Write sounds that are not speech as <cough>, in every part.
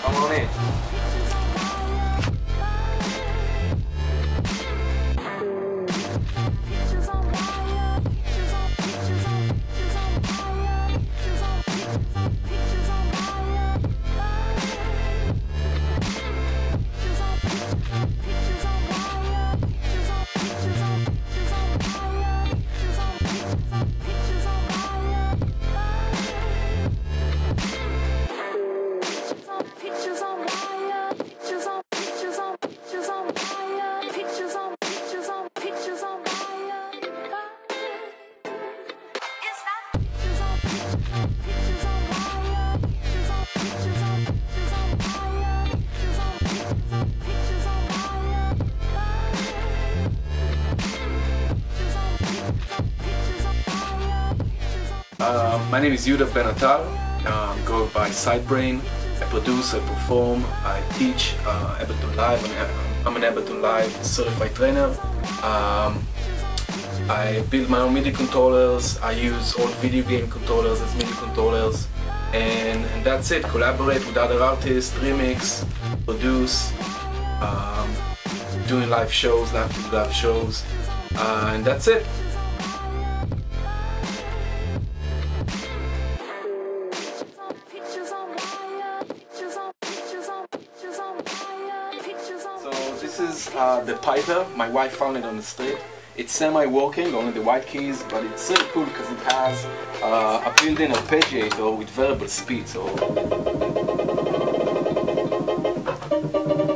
Come on in. My name is Yuda Benatar. Um, go by Sidebrain. I produce, I perform, I teach uh, Ableton Live. I'm, I'm an Ableton Live certified trainer. Um, I build my own MIDI controllers. I use old video game controllers as MIDI controllers. And, and that's it. Collaborate with other artists, remix, produce, um, doing live shows, live, live shows. Uh, and that's it. Uh, the Piper. My wife found it on the street. It's semi-working, only the white keys, but it's really cool because it has uh, a built-in arpeggiator with variable speed. So,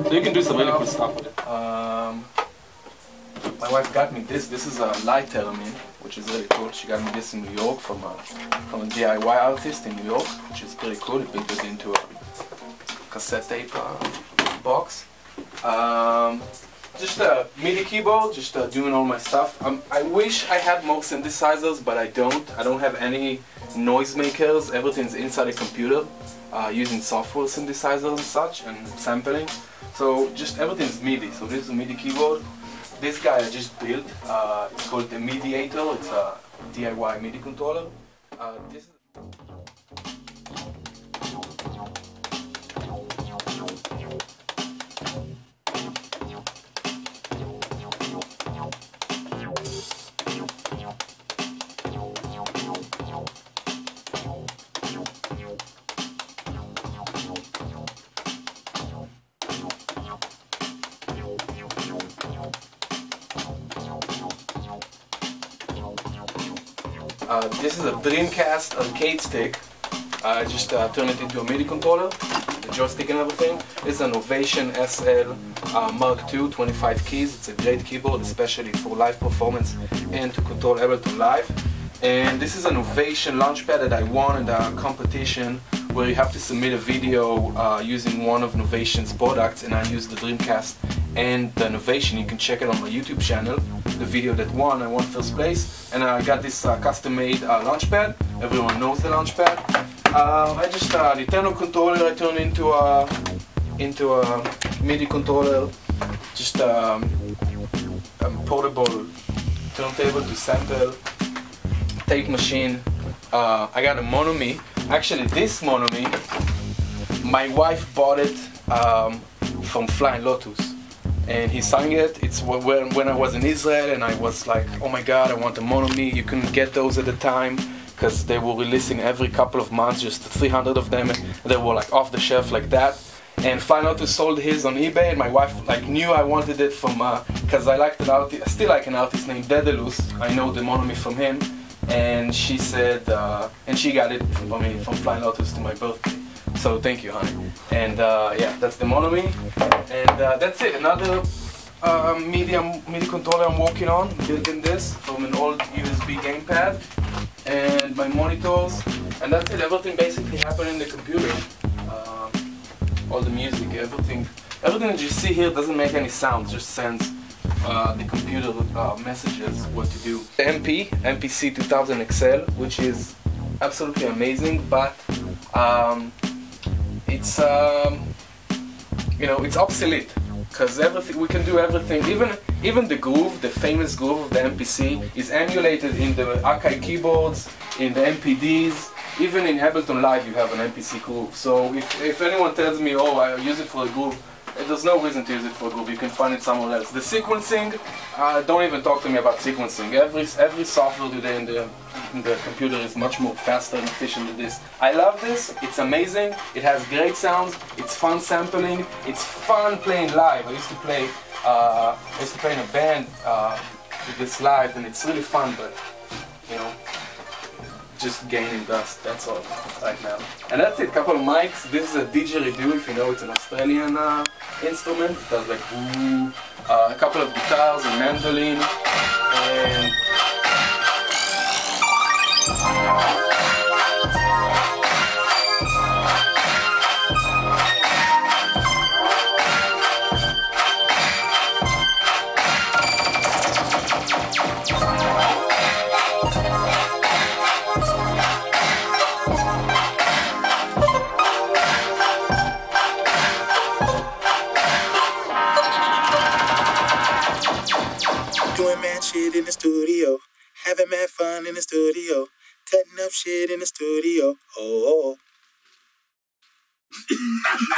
so you can do some really cool stuff with it. Um, my wife got me this. This is a light theremin, which is really cool. She got me this in New York from a, from a DIY artist in New York, which is pretty cool. It built into a cassette tape uh, box. Um, just a MIDI keyboard, just uh, doing all my stuff. Um, I wish I had more synthesizers, but I don't. I don't have any noisemakers. Everything's inside a computer, uh, using software synthesizers and such, and sampling. So just everything's MIDI. So this is a MIDI keyboard. This guy I just built. Uh, it's called the Mediator. It's a DIY MIDI controller. Uh, this Uh, this is a Dreamcast arcade stick. I just uh, turned it into a MIDI controller, the joystick and everything. It's a Novation SL uh, Mark II, 25 keys. It's a great keyboard, especially for live performance and to control Ableton Live. And this is a Novation launchpad that I won in a competition where you have to submit a video uh, using one of Novation's products and I used the Dreamcast and the Novation. You can check it on my YouTube channel, the video that won, I won first place and I got this uh, custom made uh, launchpad. Everyone knows the launchpad. Uh, I just, uh, the Nintendo controller I turned into a, into a MIDI controller, just um, a portable turntable to sample, tape machine. Uh, I got a Monome. Actually, this Monome, my wife bought it um, from Flying Lotus. And he sang it. It's when, when I was in Israel and I was like, oh my god, I want a Monome. You couldn't get those at the time because they were releasing every couple of months, just 300 of them. And they were like off the shelf like that. And Lotus sold his on eBay, and my wife like knew I wanted it from because I liked an artist, still like an artist named Daedalus. I know the Monome from him, and she said, uh, and she got it from me from Flying Lotus to my birthday. So thank you, honey. And uh, yeah, that's the Monome, and uh, that's it. Another uh, MIDI, MIDI controller I'm working on, building this from an old USB gamepad, and my monitors, and that's it. Everything basically happened in the computer. Uh, all the music, everything, everything that you see here doesn't make any sound, just sends uh, the computer uh, messages what to do. MP, MPC 2000 XL, which is absolutely amazing, but um, it's um, you know it's obsolete because everything we can do everything. Even even the groove the famous groove of the MPC is emulated in the Akai keyboards in the MPDs even in Ableton Live you have an MPC groove. So if, if anyone tells me oh I use it for a groove there's no reason to use it for groove you can find it somewhere else. The sequencing uh, don't even talk to me about sequencing. Every every software today in the in the computer is much more faster and efficient than this. I love this, it's amazing, it has great sounds, it's fun sampling, it's fun playing live. I used to play, uh, I used to play in a band uh, with this live and it's really fun, but you know, just gaining dust, that's all right now. And that's it, couple of mics. This is a didgeridoo, if you know, it's an Australian uh, instrument. It does like woo, uh, a couple of guitars, a mandolin, and Doing mad shit in the studio. Having mad fun in the studio. Cutting up shit in the studio. Oh. oh. <laughs>